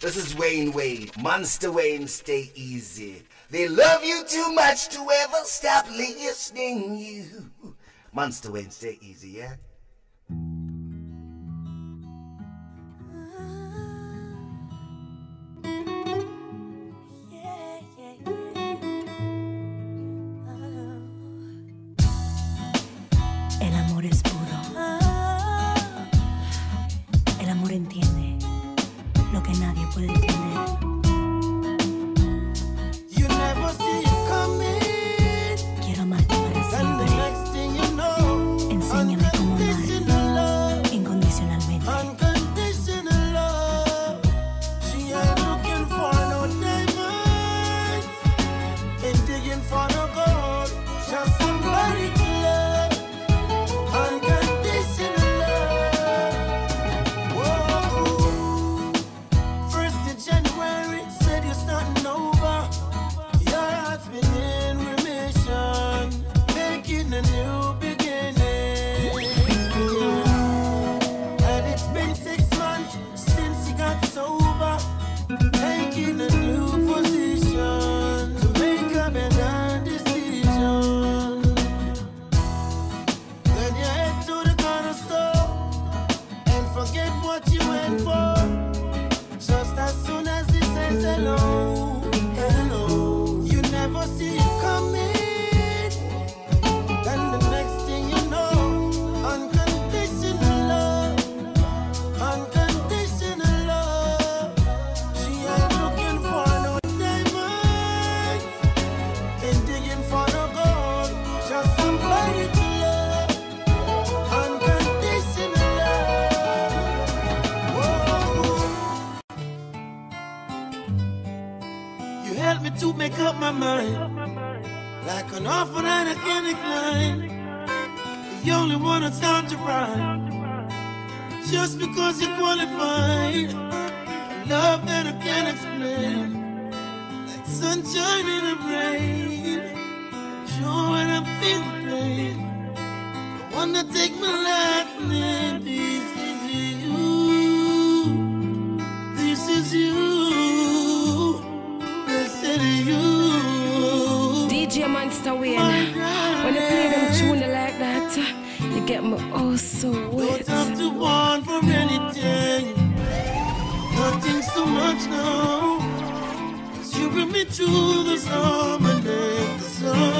This is Wayne Wade. Mansta Wayne, stay easy. They love you too much to ever stop listening you. Mansta Wayne, stay easy, yeah? Oh, so wet. No time to want for anything. Nothing's too much now. Cause you bring me the summer, the.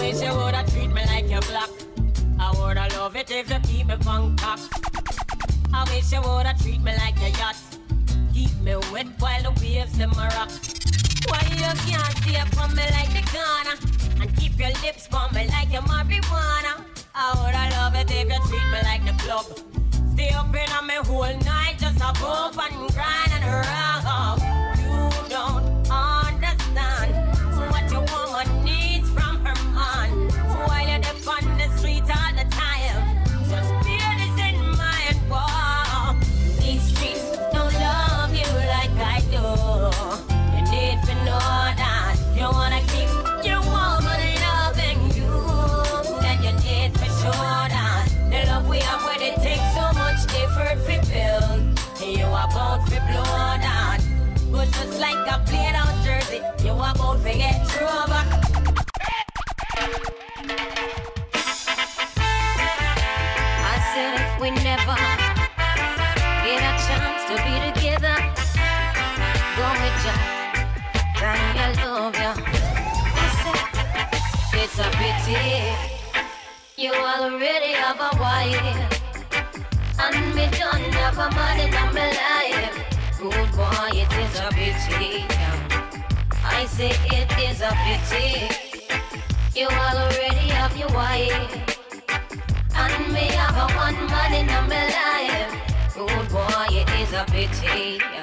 Wish you woulda treat me like your block. I woulda love it if you keep me contact. I wish you woulda treat me like a yacht. Keep me wet while the waves them a rock. Why you can't stay from me like the corner and keep your lips for me like your marijuana? I woulda love it if you treat me like the club. Stay up in on me whole night just a bump and grind and rock. Already have a wife, and me don't have a man in my life. Good boy, it is a pity. I say it is a pity. You already have your wife. And me have a one man in my life. Good boy, it is a pity.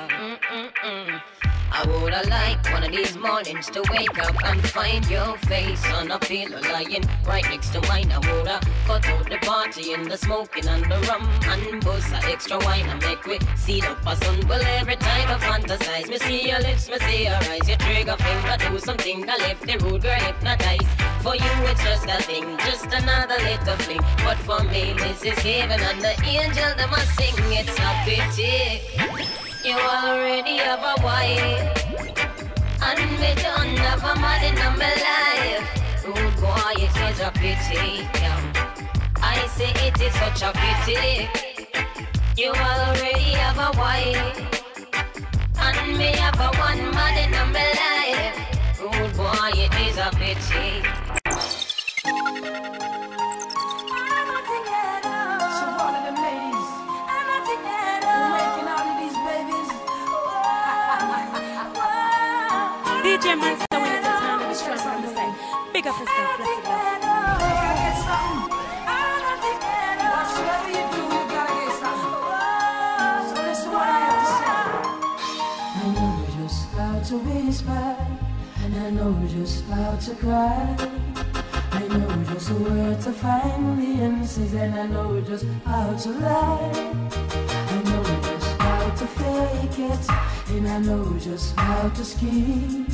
I woulda liked one of these mornings to wake up and find your face on a pillow lying right next to mine. I woulda cut out the party and the smoking and the rum and bust a extra wine and make we see up a sun. Well, every time I fantasize, me see your lips, me see your eyes, your trigger finger do something that left the rude girl hypnotized. For you, it's just a thing, just another little fling. But for me, this is heaven and the angel that must sing. It's a pity. You already have a wife. And me don't have a man in my life. Rude boy, it is a pity yeah. I say it is such a pity. You already have a wife. And me have a one man in my life. Rude boy, it is a pity know just how to cry. I know just where to find the answers, and I know just how to lie. I know just how to fake it, and I know just how to scheme.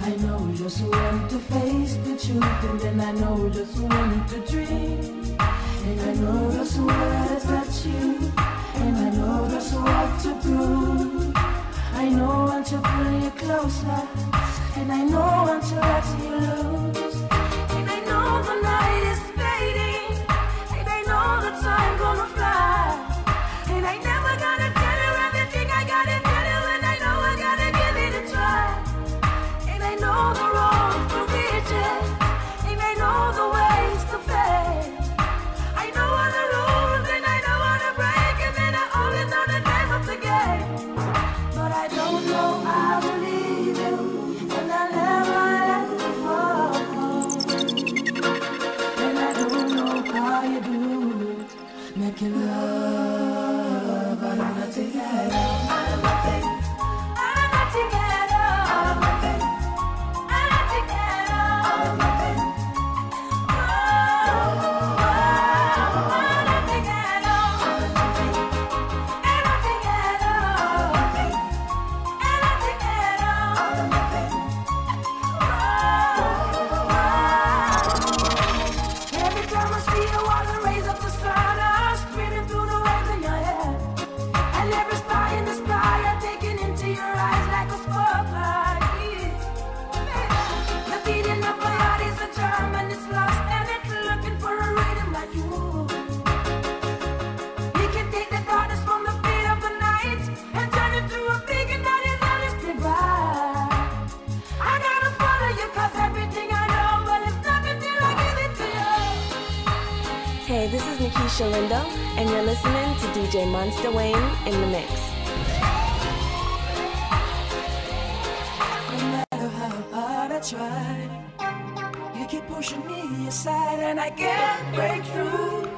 I know just when to face the truth, and then I know just when to dream. And I know just where to touch you, and I know just what to prove. I know when to pull you closer. And I know until I see you lose. Shalindo, and you're listening to DJ Mansta Wayne in the mix. No matter how hard I try, you keep pushing me aside, and I can't break through.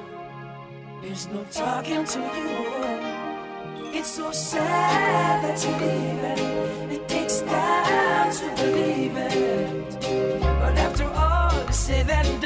There's no talking to you. It's so sad that you're leaving. It takes time to believe it. But after all, say that.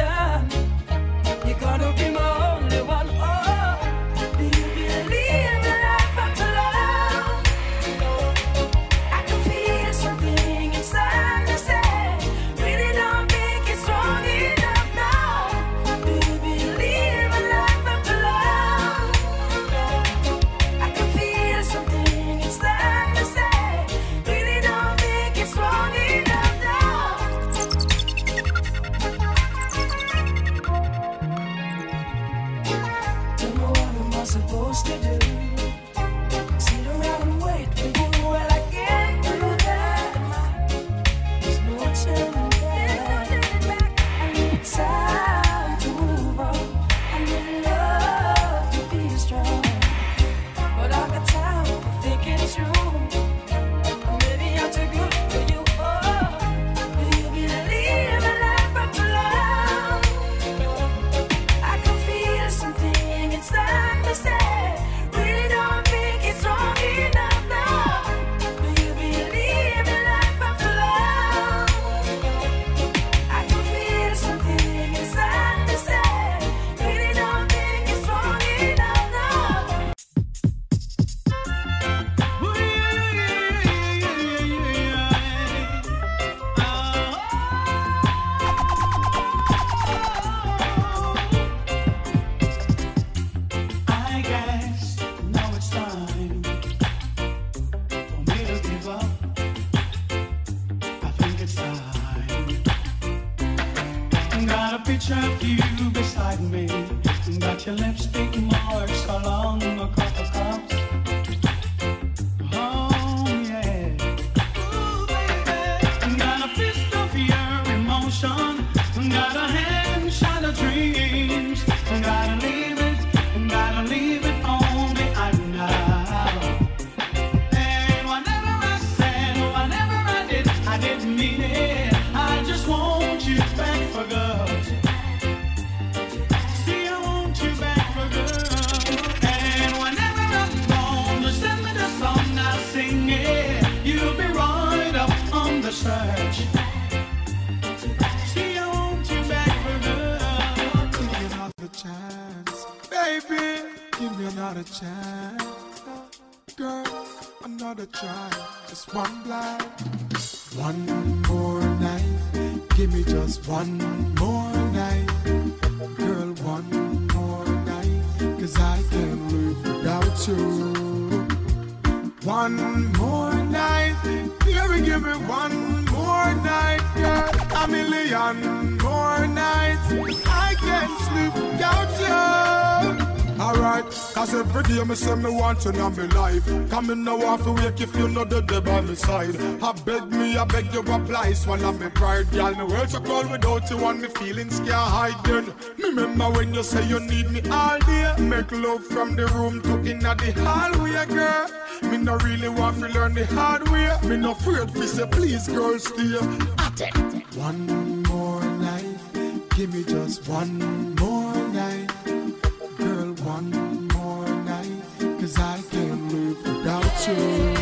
ocean. Got a hand, shot a dream. Chance. Girl, another try, just one blind. One more night, give me just one more night. Girl, one more night, cause I can't live without you. One more night, baby, give me one more night, girl. A million more nights, I can't sleep without you. Alright, cause every day me say me want you in my life. Come in now off wake if you know the day by my side. I beg me, I beg you apply. Swallow me pride, girl. The world's so cold without you and me feelings can't hide then. Me remember when you say you need me all day. Make love from the room to inna the hallway, girl. Me no really want to learn the hard way. Me no afraid fi say please, girl, stay. One more night, give me just one one more night, cause I can't live without you.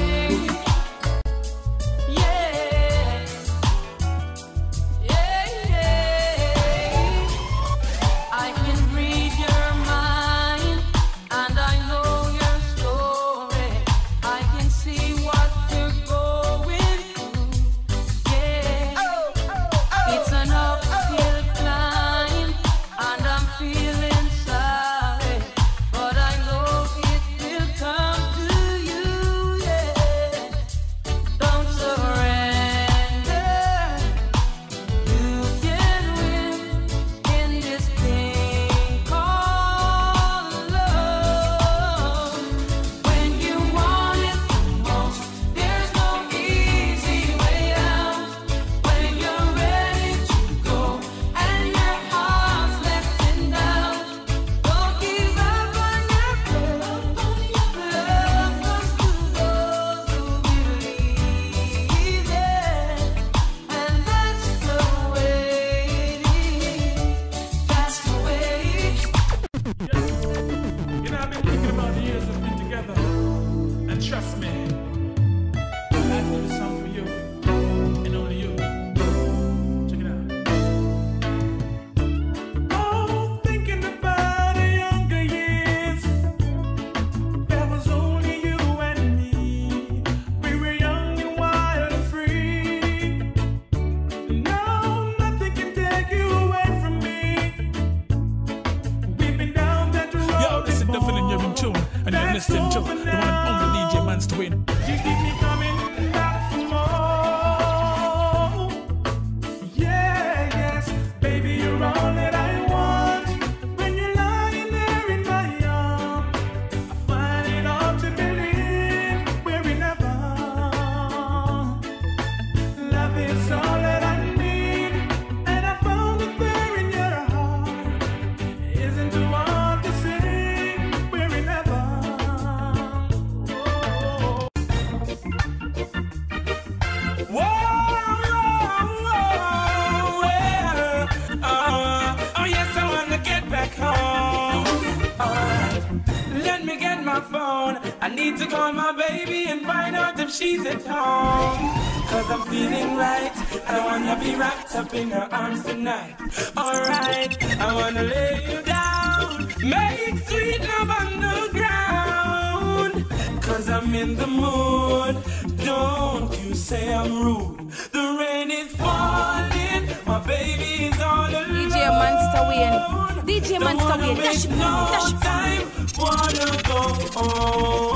Cause I'm feeling right. I wanna be wrapped up in your arms tonight. Alright, I wanna lay you down. Make sweet love on the ground. Cause I'm in the mood. Don't you say I'm rude. The rain is falling. My baby is all alone. DJ Mansta Wayne. DJ Mansta Wayne. Dash it, dash time. Wanna go home.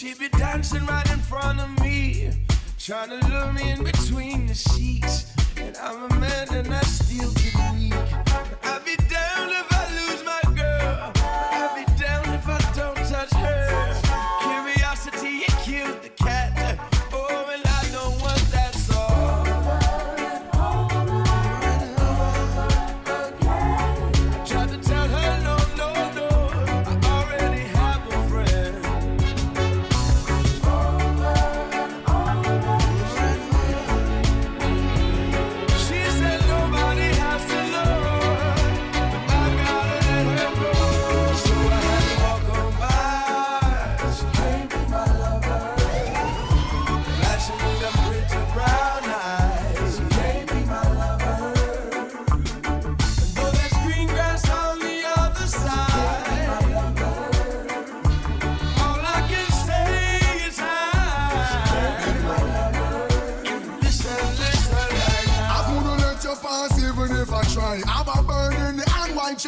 She be dancing right in front of me, trying to lure me in between the sheets. And I'm a man and I still get weak.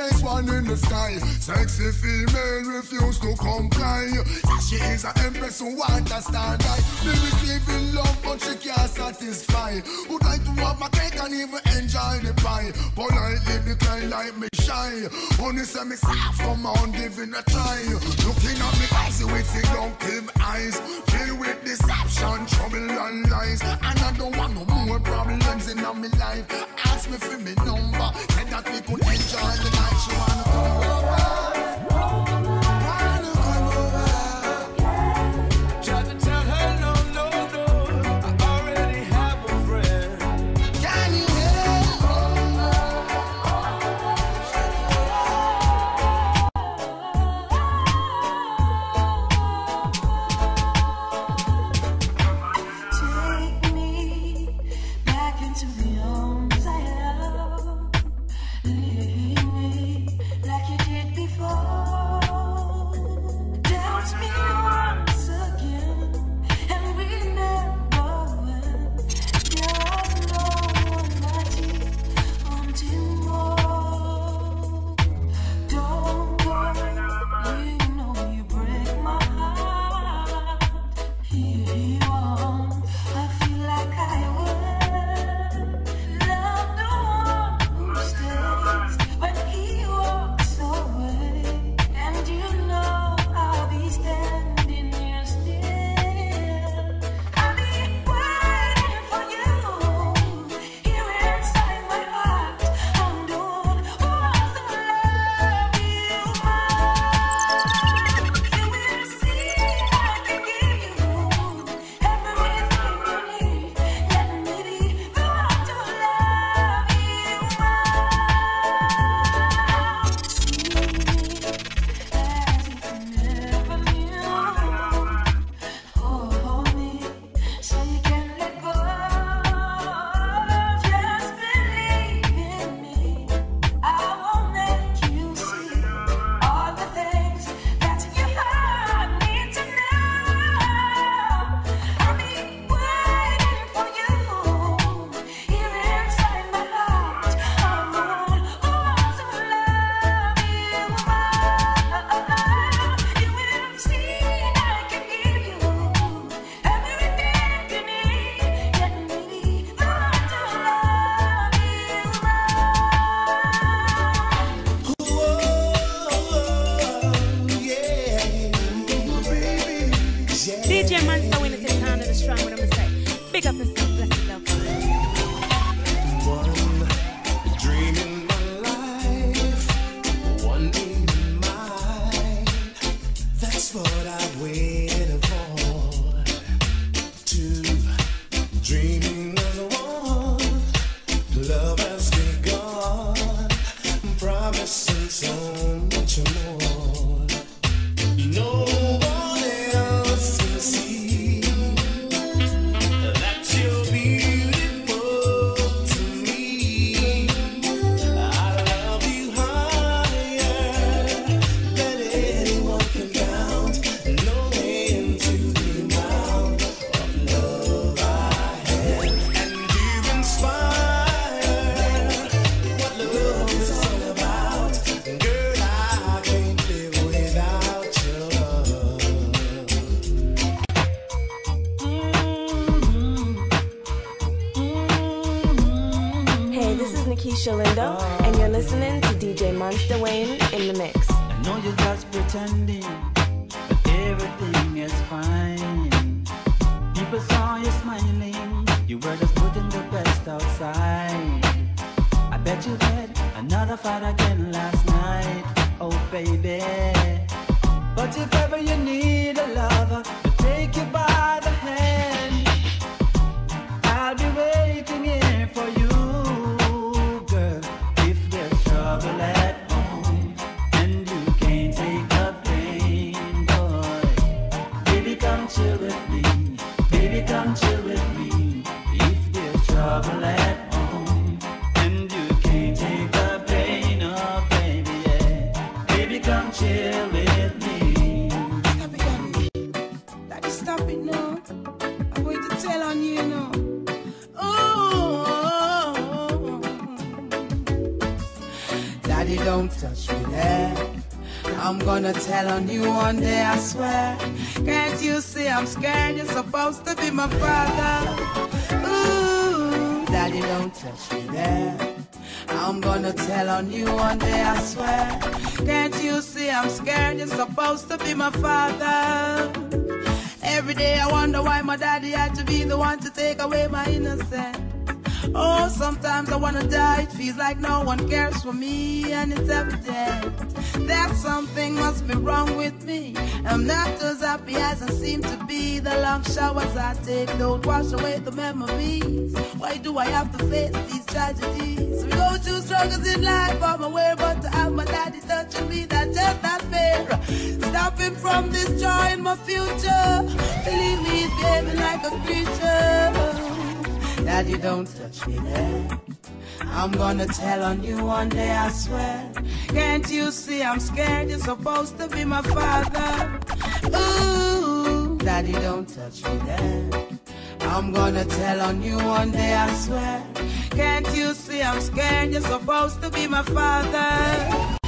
chase one in the sky. Sexy female refuse to comply. She is an empress who want a starlight. Be receiving love, but she can't satisfy. Would like to have my cake and even enjoy the pie. Politely decline like me shy. Only say me soft, come on, give it a try. Looking at me eyes, you with the give eyes. Filled with deception, trouble and lies. And I don't want no more problems in my life. Ask me for me number, said that we could enjoy the night. You wanna come over. Listening to DJ Mansta Wayne in the mix. I know you're just pretending, but everything is fine. People saw you smiling, you were just putting the best outside. I bet you had another fight again last night, oh baby. But if ever you need a lover my father. Ooh, Daddy, don't touch me there. I'm gonna tell on you one day, I swear. Can't you see I'm scared? You're supposed to be my father. Every day I wonder why my daddy had to be the one to take away my innocence. Oh, sometimes I wanna die. It feels like no one cares for me, and it's evident that something must be wrong with me. I'm not as happy as I seem to be. The long showers I take don't wash away the memories. Why do I have to face these tragedies? We go through struggles in life, I'm aware, but to have my daddy touching me, that's just not fair. Stop him from destroying my future. Believe me, he's behaving like a creature. Daddy, don't touch me there. I'm gonna tell on you one day, I swear. Can't you see I'm scared? You're supposed to be my father. Ooh, Daddy, don't touch me there. I'm gonna tell on you one day, I swear. Can't you see I'm scared? You're supposed to be my father.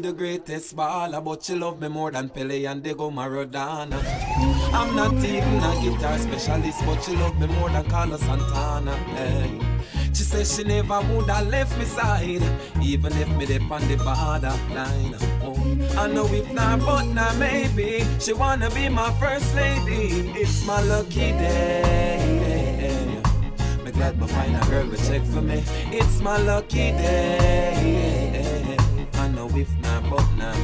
The greatest baller, but she love me more than Pele and Diego Maradona. I'm not even a guitar specialist, but she love me more than Carlos Santana. Hey. She says she never would have left me side, even if me dip on the borderline. Oh, I know if not, but not maybe. She wanna be my first lady. It's my lucky day. Me glad me find a girl will check for me. It's my lucky day.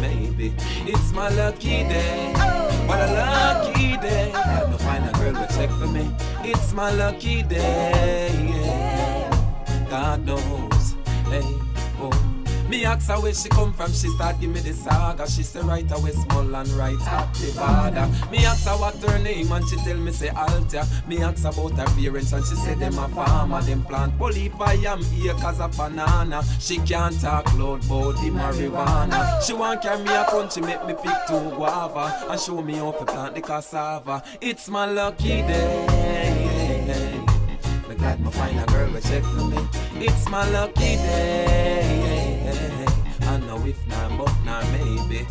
Maybe. It's my lucky day. Oh. What a lucky oh. day. Oh. Glad me find a girl will check for me. It's my lucky day. God knows. Me ask her where she come from, she start give me the saga. She say right away small and right at the. Me ask her what her name and she tell me say Alta. Me ask about her parents and she say them a farmer, them plant polypa yam acres of banana. She can't talk loud about the marijuana. She want carry me a country, make me pick two guava and show me how to plant the cassava. It's my lucky day. Me glad me find a girl will check for me. It's my lucky day. If not, but not maybe.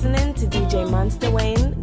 Listening to DJ Mansta Wayne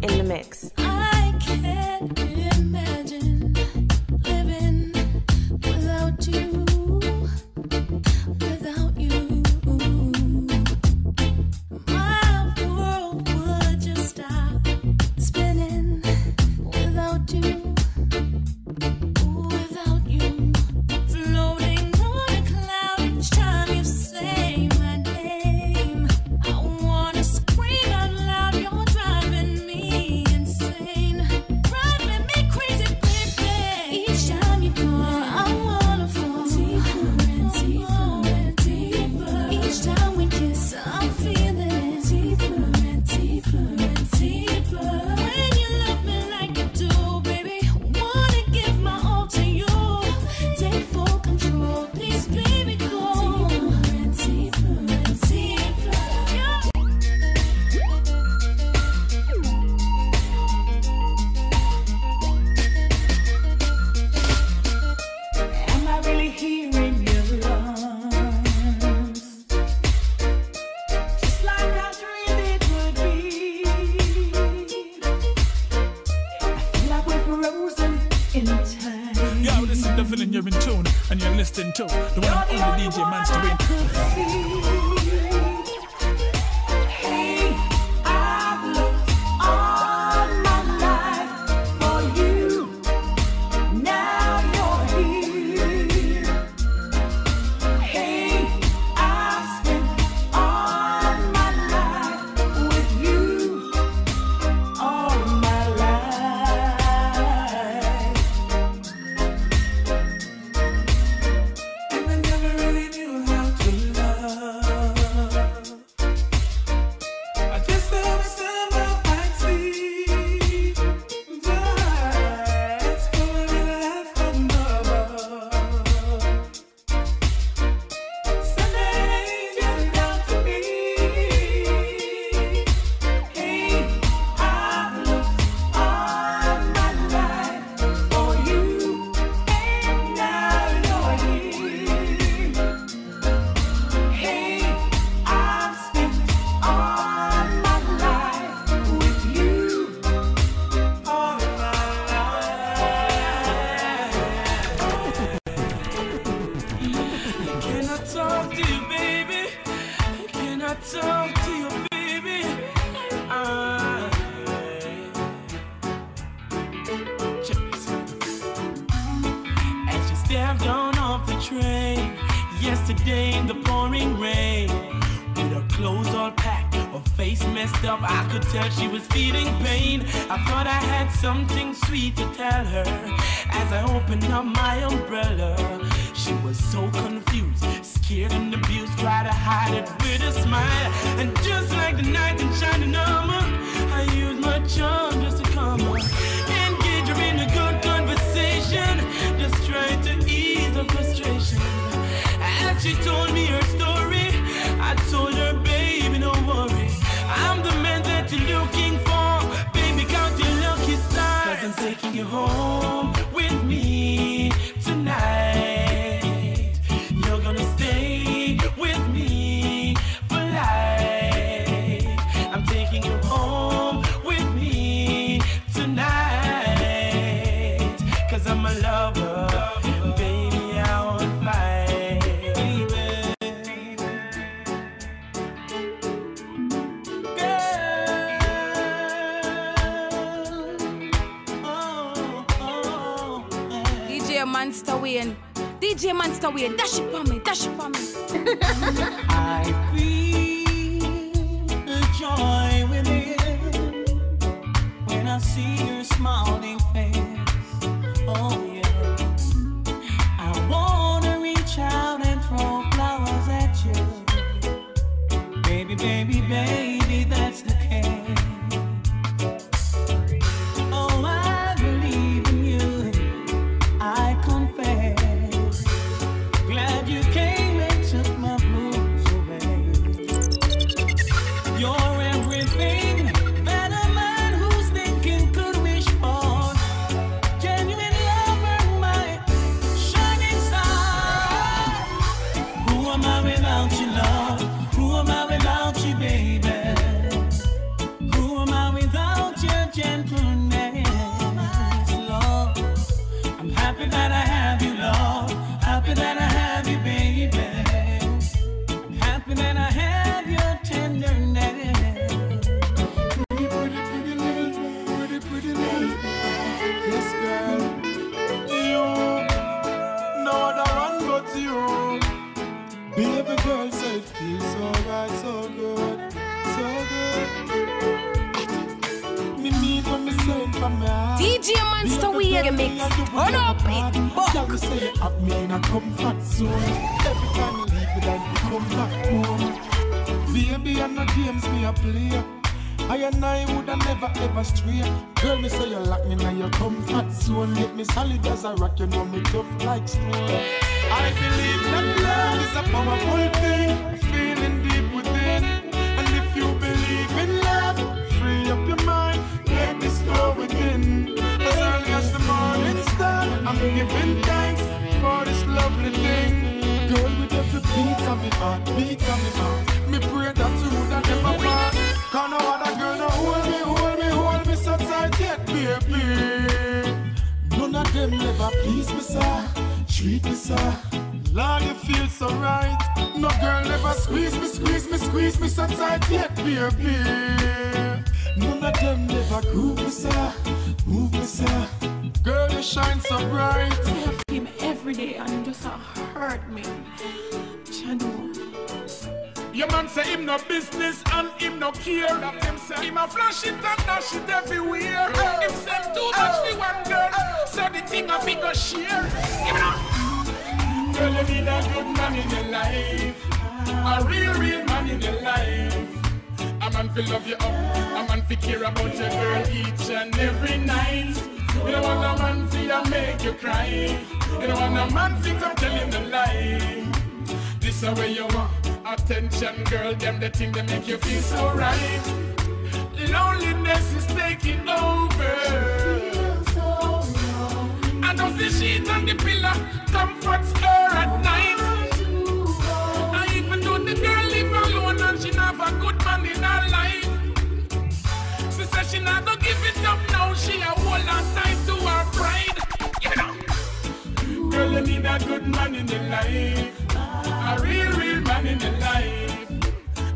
a good man in the life. A real, real man in the life.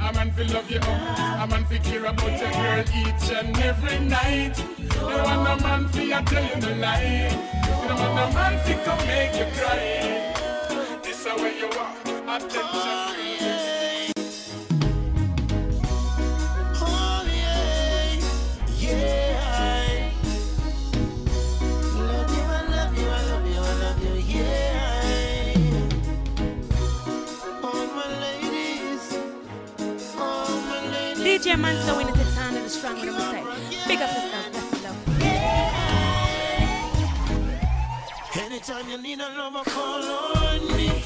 A man fi love you up. A man fi care about your girl each and every night. You want a man fi a tell you the lie. You want a man fi come make you cry. This is where you are. Attention, please. man so in the town the strong I'm say. Big up yourself, that's love. Yeah. Anytime you need a lover, call on me.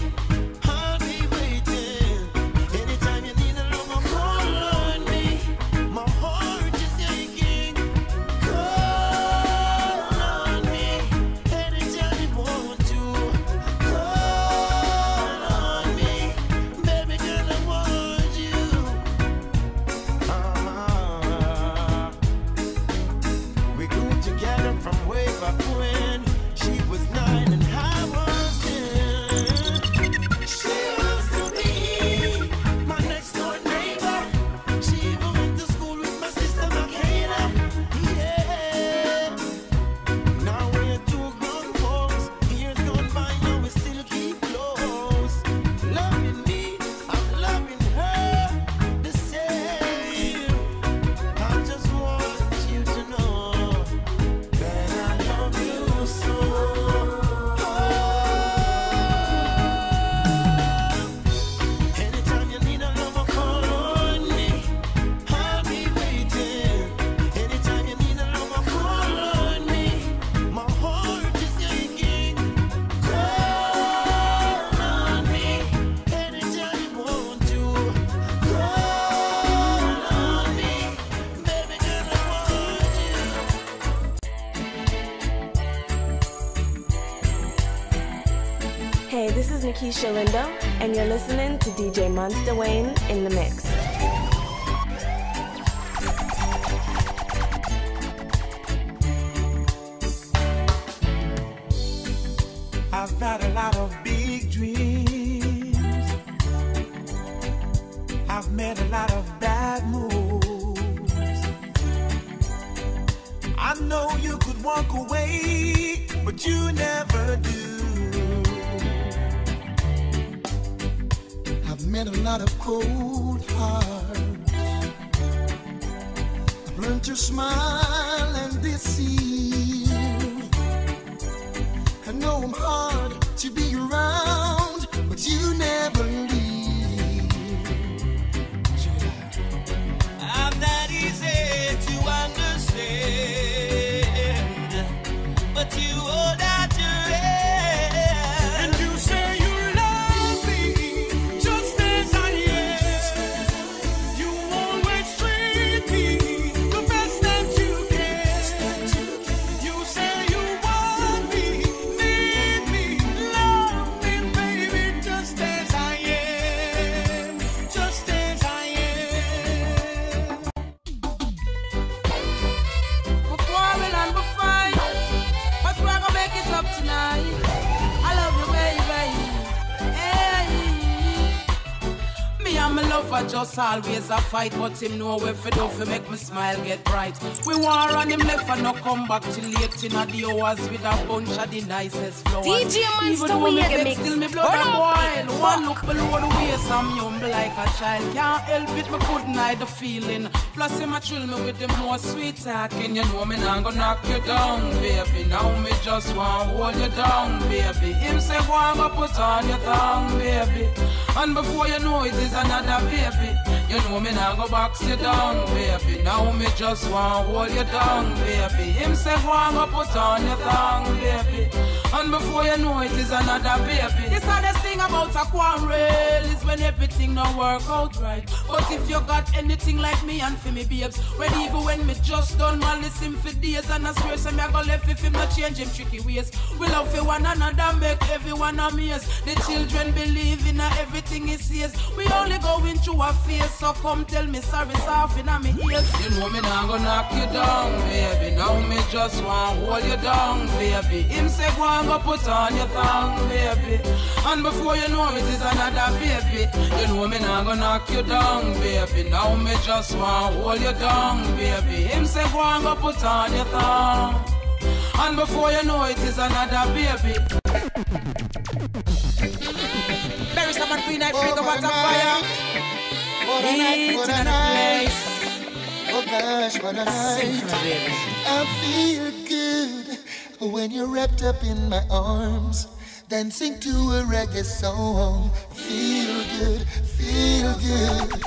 Nikisha Lindo, and you're listening to DJ Mansta Wayne in the mix. Always a fight, but him know where fi do fi make me smile get bright. We war and him left and no come back till late in the hours with a bunch of the nicest flowers. DJ Mansta Even Wayne vex, mix. Still me blood Hold a up. boil. One look below the waist, I'm young like a child. Can't help it, me couldn't hide the feeling. Plus him a thrill me with the more sweet talking. You know me not gonna knock you down, baby. Now me just want hold you down, baby. Him say go and go put on your tongue, baby. And before you know it is another baby. You know me not go box you down, baby. Now me just want hold you down, baby. Him say go and go put on your tongue, baby. And before you know it is another baby. This hardest thing about a quarrel is when everything don't work out right. But if you got anything like me and for me babes, when even when me just done man listen for days and I swear some me I go left if him not change him tricky ways. We love for one another, make everyone amazed. The children believe in everything he says. We only going through a phase, so come tell me sorry, soft in me ears. You know me not gonna knock you down, baby. Now me just want hold you down, baby. Him say go and go put on your thong, baby. And before you know it is another baby. You know me not gonna knock you down, baby. Now me just want hold you down, baby. Him say go and go put on your thong. And before you know it is another baby. There is someone queen I figure what a oh, fire. What a night, what a Heat in the night. Oh gosh, what a night. for me, baby. I feel good when you're wrapped up in my arms, dancing to a reggae song. Feel good, feel good.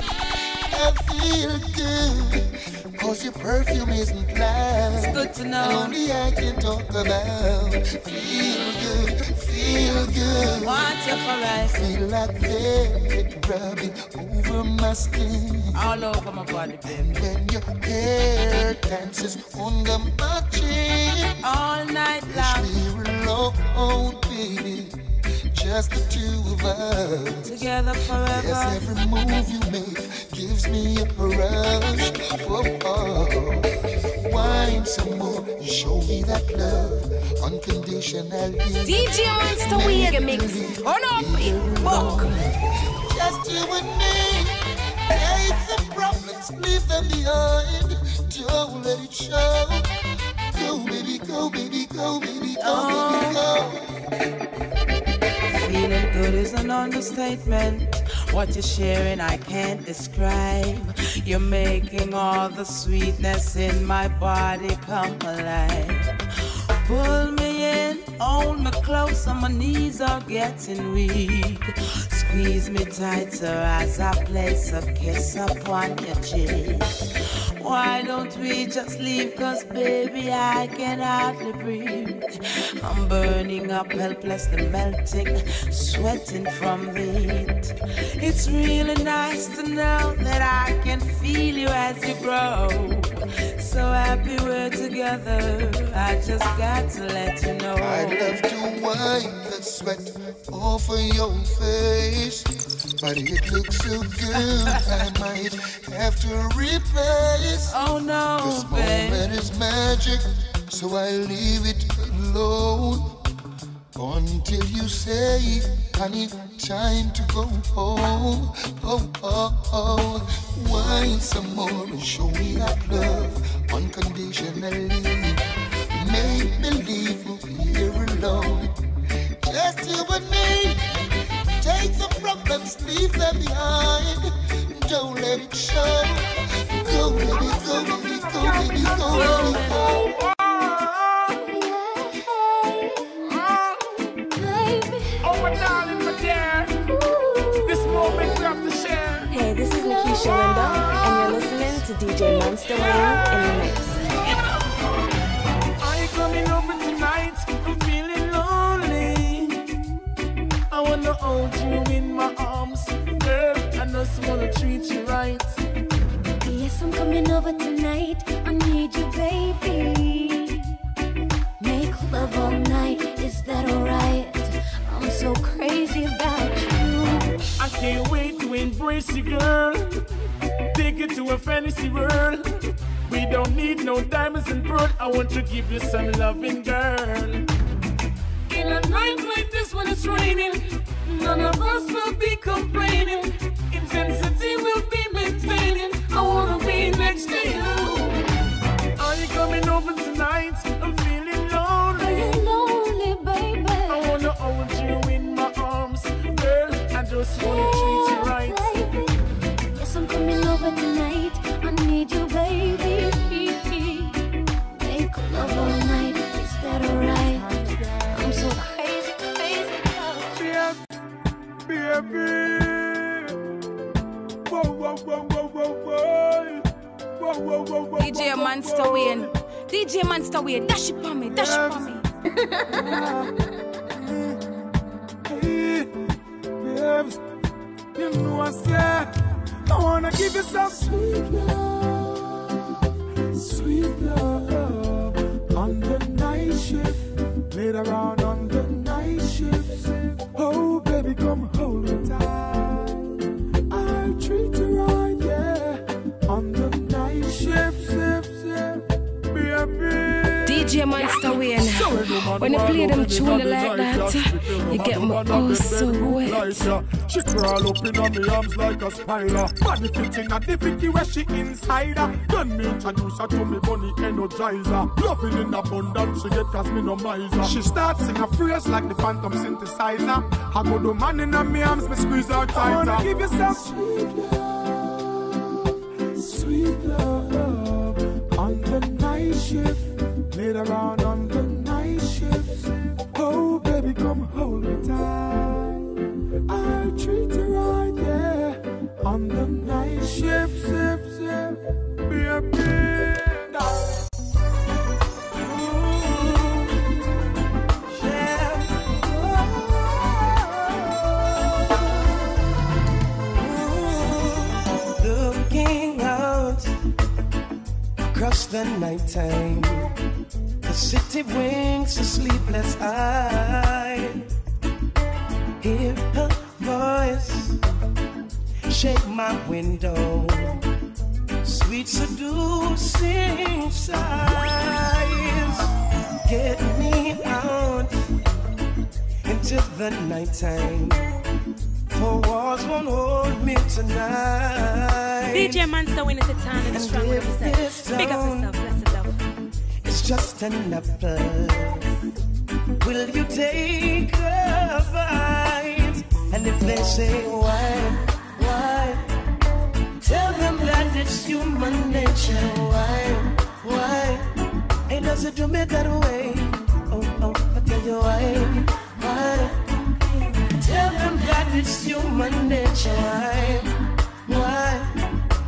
I feel good, cause your perfume isn't bland. It's good to know. And only I can talk about. Feel good, feel good. Want you for life. Feel like velvet rubbing over my skin. All over my body, baby. When your hair dances under my chin. All night long. We're alone, baby. Just the two of us. Together forever. Yes, every move you make gives me a rush. Whoa, oh. Wine some more. Show me that love unconditionally. DJ Mansta Wayne mix. Oh, Hold up, book. Just you and me. Hates and problems, leave them behind. Don't let it show. Go, baby, go, baby, go, baby, go, baby, go. Oh. Feeling good is an understatement. What you're sharing, I can't describe. You're making all the sweetness in my body come alive. Pull me in, hold me close, and my knees are getting weak. Squeeze me tighter as I place a kiss upon your cheek. Why don't we just leave? Cause baby, I can hardly breathe. I'm burning up, helplessly melting, sweating from the heat. It's really nice to know that I can feel you as you grow. So happy we're together. I just got to let you know. I'd love to wipe the sweat off of your face. But it looks so good, I might have to replace. Oh no, This babe. moment is magic, so I leave it alone. Until you say, honey, time to go home. Oh, oh, oh. Wine some more and show me that love unconditionally. Make believe we'll here alone. Just you and me. Take the problems, leave them behind. Don't let it show. Go, baby, go, baby, go, baby, go, baby, go. Mansta in the mix. Are you coming over tonight? I'm feeling lonely. I wanna hold you in my arms, girl. I just wanna treat you right. Yes, I'm coming over tonight. I need you, baby. Make love all night. Is that alright? I'm so crazy about you. I can't wait to embrace you, girl. Take you to a fantasy world. We don't need no diamonds and pearl. I want to give you some loving, girl. In a night like this when it's raining, none of us will be complaining. Intensity will be maintaining. I wanna be next to you. Are you coming over tonight? I'm DJ Mansta Wayne. DJ Mansta Wayne. Dash it for me. Dash it for me. You know I said I wanna give you some sweet love, sweet love on the night shift, later on When you play them tune like that, you get my oh so wet. She crawl up in on me arms like a spider. Body fitting a difficulty where she inside her. Then me introduce her to me bunny energizer. Loving in abundance, she get cause me no miser. She starts sing a phrase like the phantom synthesizer. I go do man in my me arms, me squeeze her tighter. I wanna give yourself sweet love, sweet love on the night shift. Later on on the night shift. Baby, come hold me tight. I'll treat you right, yeah. On the night shift, shift, shift. Baby. Across the nighttime, the city winks a sleepless eye. Hear her voice shake my window, sweet seducing sighs. Get me out into the nighttime. For walls won't hold me tonight. DJ Mansta Wayne is the town and the strong with himself. Big up yourself, blessed love. It's just an apple. Will you take a bite? And if they say why, why? Tell them that it's human nature. Why, why? It doesn't do me that way. Oh, oh, I tell you why, why? Tell them that it's human nature. Why, why?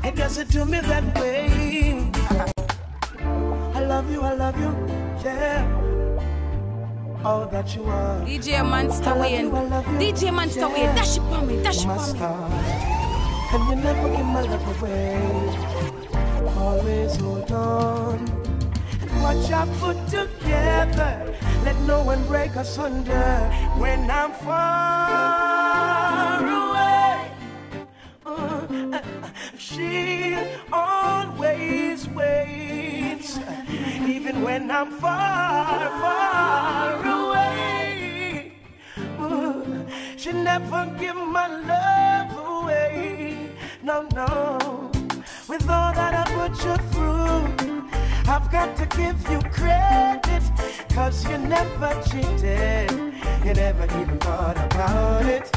It doesn't do me that way. I love you, I love you, yeah. All that you are. DJ Mansta Wayne. you, love you, DJ Mansta yeah. Wayne. Dash it for me. Dash it for me. And you never give my love away. Always hold on. what I put together. Let no one break us under when I'm far away. Uh, she always waits, even when I'm far, far away. Uh, she never give my love away. No, no. With all that I put you through, I've got to give you credit. Cause you never cheated. You never even thought about it.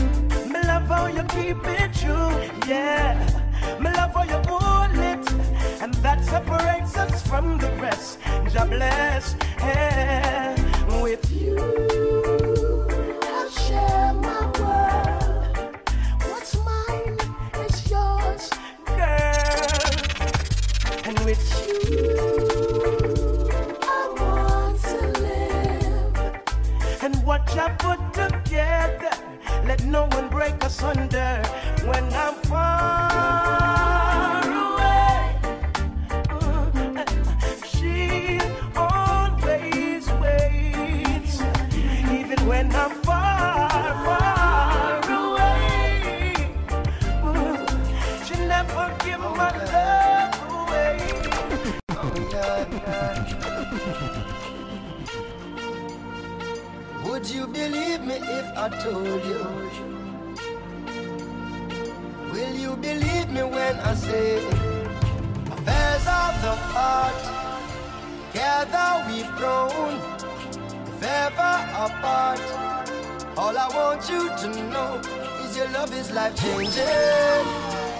Me love how you keep it true, yeah. Me love how you hold it. And that separates us from the rest. God bless, yeah. With you, I share my world. What's mine is yours, girl. And with you, I want to live. And what put together, let no one break us under. When I'm far believe me if I told you? Will you believe me when I say affairs of the heart? Together we've grown, if ever apart. All I want you to know is your love is life changing.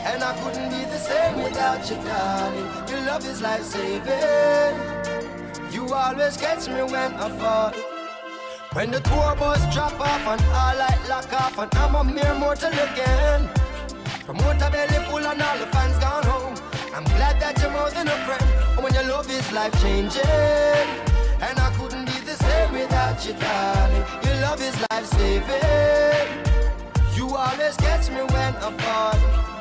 And I couldn't be the same without you, darling. Your love is life saving. You always catch me when I fall. When the tour bus drop off and all light lock off and I'm a mere mortal again. Promoter belly full and all the fans gone home. I'm glad that you're more than a friend. And when your love is life changing. And I couldn't be the same without you, darling. Your love is life saving. You always catch me when I fall.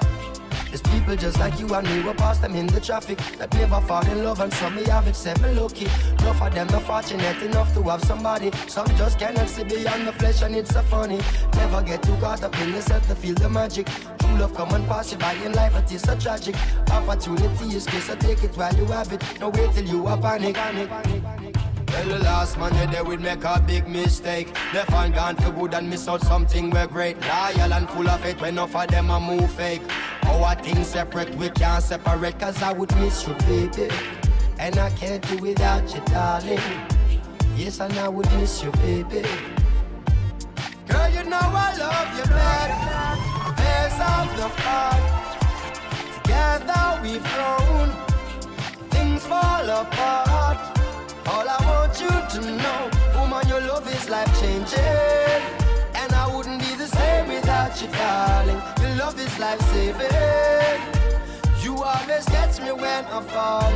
People just like you and me, we pass them in the traffic that never fall in love, and some may have it seven lucky. Enough of them not fortunate enough to have somebody. Some just cannot see beyond the flesh, and it's so funny. Never get too caught up in yourself to feel the magic. True love come and pass you by in life, it is so tragic. Opportunity is scarce, so take it while you have it. No wait till you are panic. panic. Well, the last man you there would make a big mistake. They find gone for good and miss out something we're great. Loyal and full of it when enough of them a move fake. Our things separate, we can't separate, cause I would miss you, baby. And I can't do without you, darling. Yes, and I would miss you, baby. Girl, you know I love you better. Affairs of the heart. Together we've grown. Things fall apart. All I want you to know, woman, your love is life changing. Without you, darling. Your love is life saving. You always catch me when I fall.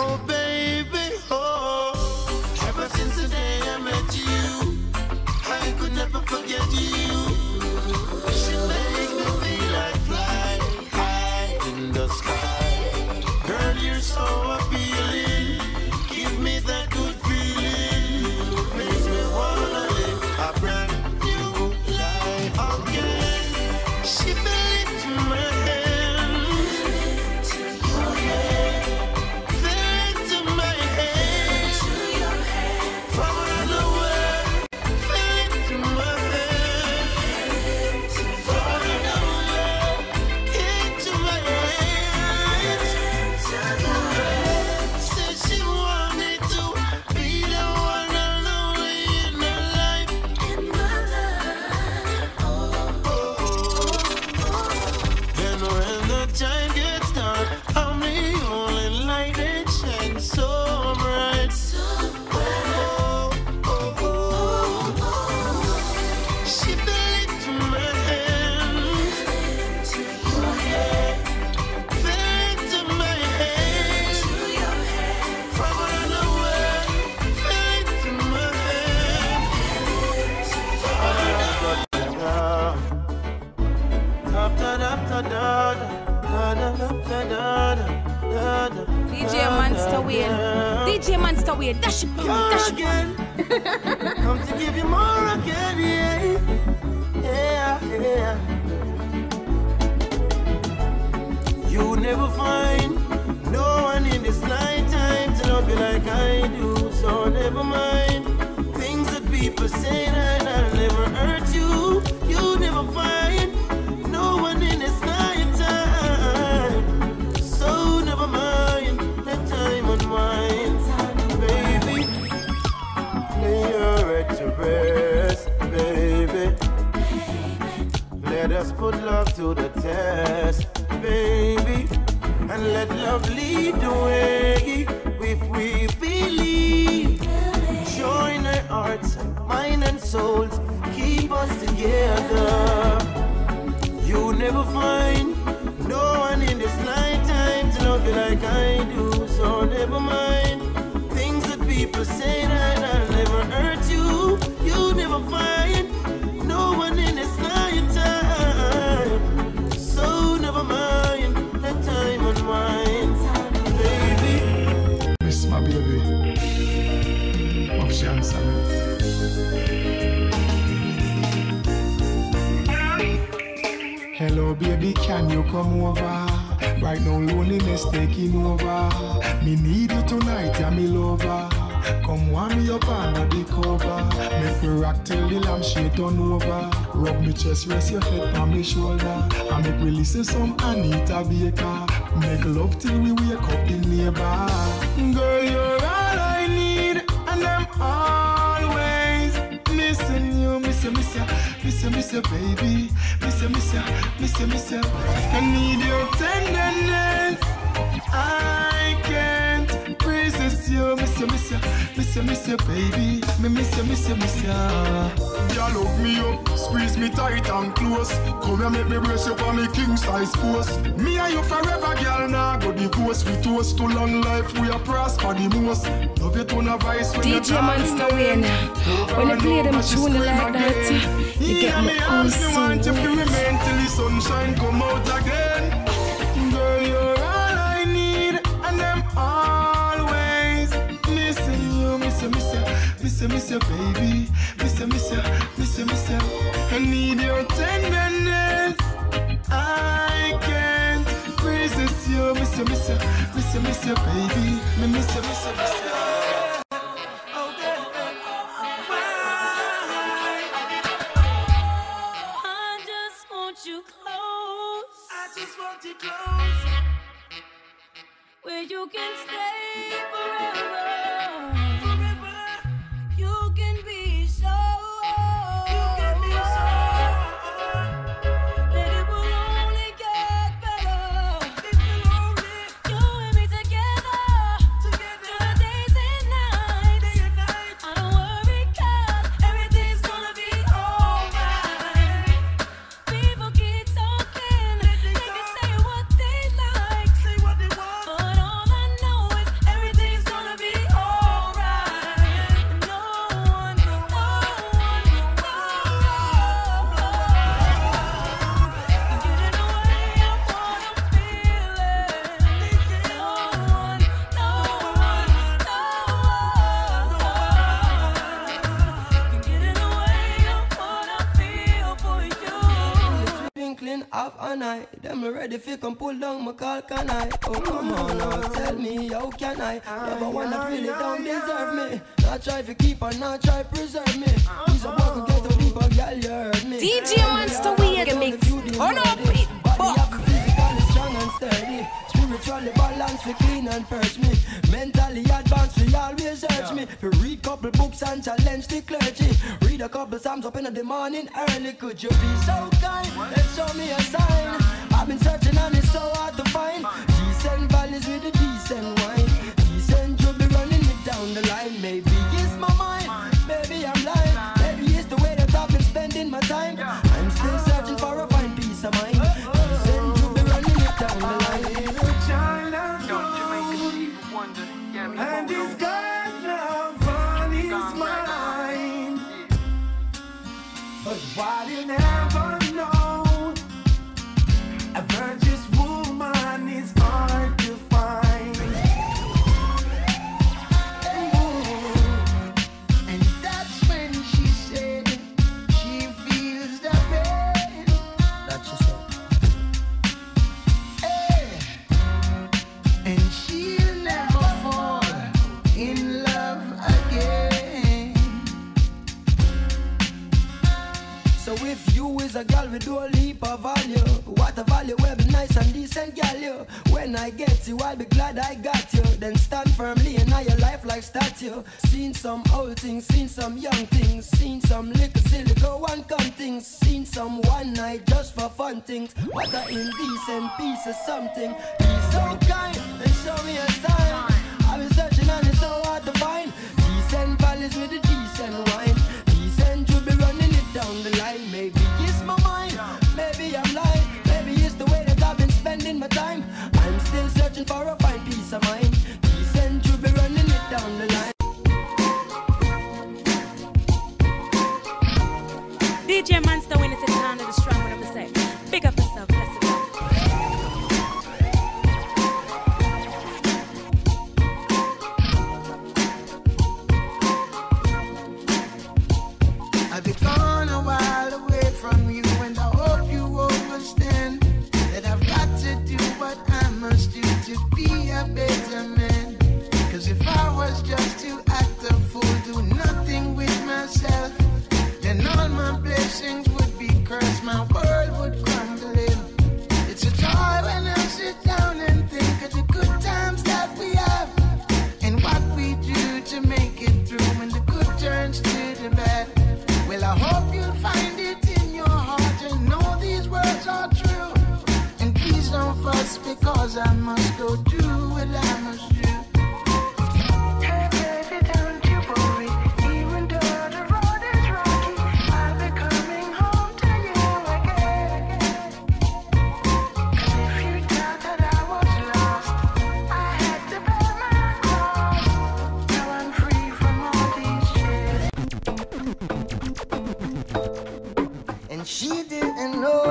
Oh, baby, oh. Ever since the day I met you, I could never forget you. DJ Mansta Wayne. Dash it, dash it. again. Come baby. And let love lead the way if we believe. Join our hearts, mind, and souls, keep us together. You'll never find no one in this lifetime to love you like I do. So never mind things that people say that I'll never hurt you. you'll never find baby, can you come over? Right now, loneliness taking over. Me need you tonight, yeah, me lover. Come warm me up under the cover. Make me rock till the lampshade turn over. Rub me chest, rest your head on me shoulder. I make me listen some Anita Baker. Make love till we wake up the neighbor. Girl, you're all I need, and I'm always missing you, miss you, miss you, miss you, miss you, baby, miss you, miss you, miss you, miss you. I need your tenderness. I can't resist you, miss you, miss you, miss you, miss you, baby, me miss you, miss you, miss you. Girl, hook me up, squeeze me tight and close. Come here, make me brace you for me king size force. Me and you forever, girl, now go divorce. We toast to long life, we are prosper the most. You to a vice when DJ Mansta Wayne. When you play them tune like that, you get me all so want you to remain till the sunshine come out again. Girl, you're all I need, and I'm always missing you, miss you, miss you, miss you, miss you, baby, miss you, miss you, miss you, miss you. I need your tenderness. I can't resist you, miss you, miss you, miss you, miss you, baby, me miss you, miss you, miss you. You can stay forever. Them ready fi come pull down my call can I? Oh come on now, tell me how can I? Never one that really don't deserve me. Not try to keep or not try preserve me. He's a walk get to people, girl you heard me. DJ Mansta Wayne mix. Turn up it, buck. Physically strong and sturdy. Spiritually balanced, fi clean and purge me. Mentally advanced, fi always urge me. Fi read couple books and challenge the clergy. Read a couple psalms up in the morning early. Could you be so kind and show me a sign? I've been searching and it's so hard to find. Decent valleys with a decent wine. Decent you'll be running it down the line. Maybe it's my mind, maybe I'm lying. Maybe it's the way that I've been spending my time. I'm still searching for a fine peace of mind. Decent you'll be running it down the line. Mind. But why you never know? A virgin woman is virtuous girl with a leap of value. What a value, well be nice and decent girl you. When I get you, I'll be glad I got you. Then stand firmly in your life like statue. Seen some old things, seen some young things, seen some little silly go and come things, seen some one night just for fun things. What a indecent piece of something. Be so kind and show me a sign. I've been searching and it's so hard to find. Decent valleys with a decent wine. Decent you be running it down the line. Maybe my mind, maybe I'm lying. Maybe it's the way that I've been spending my time. I'm still searching for a fine peace of mind. Decent you be running it down the line. DJ Mansta when it's a of the strong she didn't know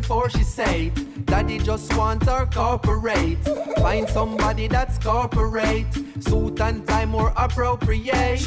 before she said Daddy just want her corporate. Find somebody that's corporate. Suit and tie more appropriate.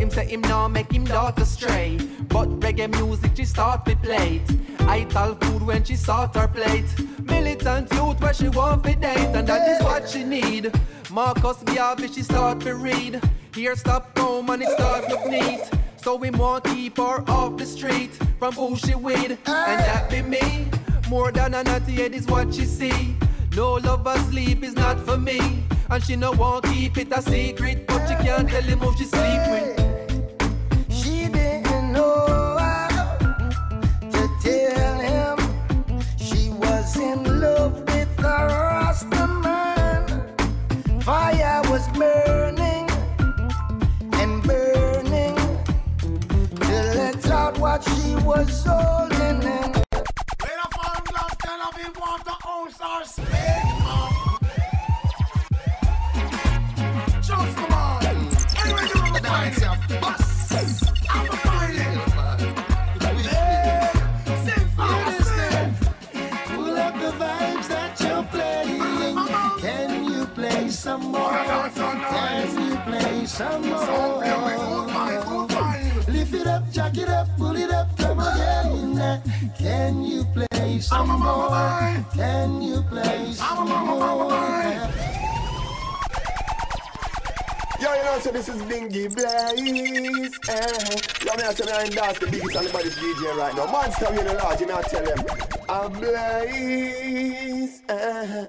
Him say him now make him daughter stray. But reggae music she start to play. I tell food when she sort her plate. Militant youth where she want to date And that is what she need. Marcus Garvey she start to read. Here stop home and it start look neat so we want keep her off the street from who she with, and that be me. More than a naughty head is what she see. No lover sleep is not for me, and she no want keep it a secret, but she can't tell him who she sleep with. She didn't know how to tell him she was in love with a Rasta. Fire was burning and burning out what she was holding some more? Can you play some more? Lift it up, jack it up, pull it up, come again. Can you play some I'm a mama more? Can you play some more? Yo, you know, so this is Bingy Blaze. Eh. Yo, me, I say, me, I dance the biggest and the baddest DJ right now. Mansta, you know, large, you know, I tell them. I'm Blaze. Eh.